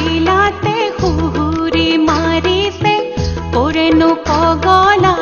লীলাতে সুহুৰি মাৰিছে পৰেনো পগলা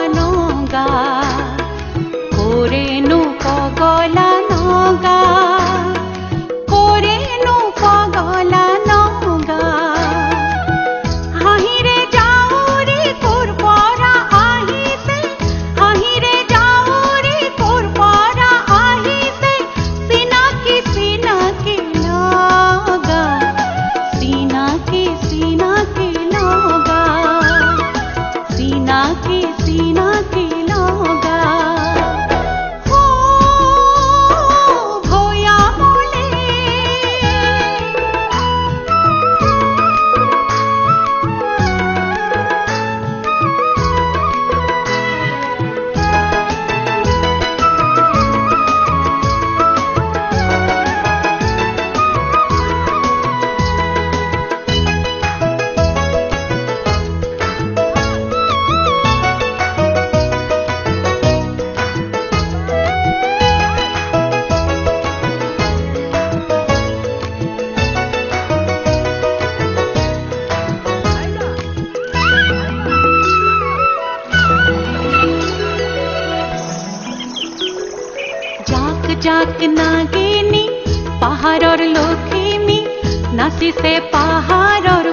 ডাক নাগিনী পাহাড়র লক্ষ্মী নাচিছে পাহাড়র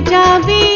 जावी